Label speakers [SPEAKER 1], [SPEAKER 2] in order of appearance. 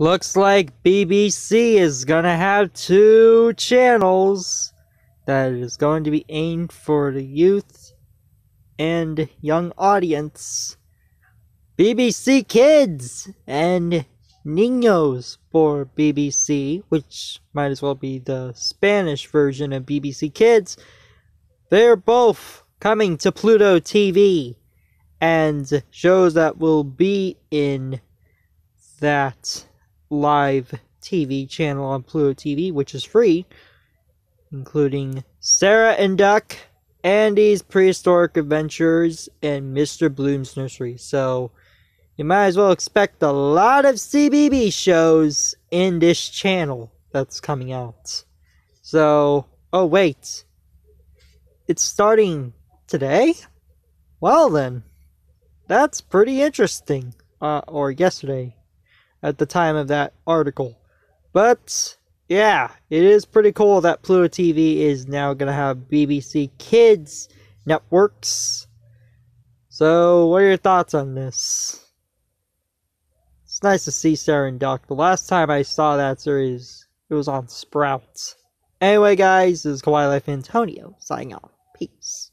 [SPEAKER 1] Looks like BBC is gonna have two channels that is going to be aimed for the youth and young audience. BBC Kids and Niños for BBC, which might as well be the Spanish version of BBC Kids. They're both coming to Pluto TV and shows that will be in that live TV channel on Pluto TV, which is free, including Sarah and Duck, Andy's Prehistoric Adventures, and Mr. Bloom's Nursery. So you might as well expect a lot of CBeebies shows in this channel that's coming out. So, oh wait, it's starting today? Well then, that's pretty interesting. Uh, or yesterday, at the time of that article. But yeah, it is pretty cool that Pluto TV is now going to have BBC Kids networks. So, what are your thoughts on this? It's nice to see Sarah and Duck. The last time I saw that series, it was on Sprouts. Anyway, guys, this is Kawaii Life Antonio signing off. Peace.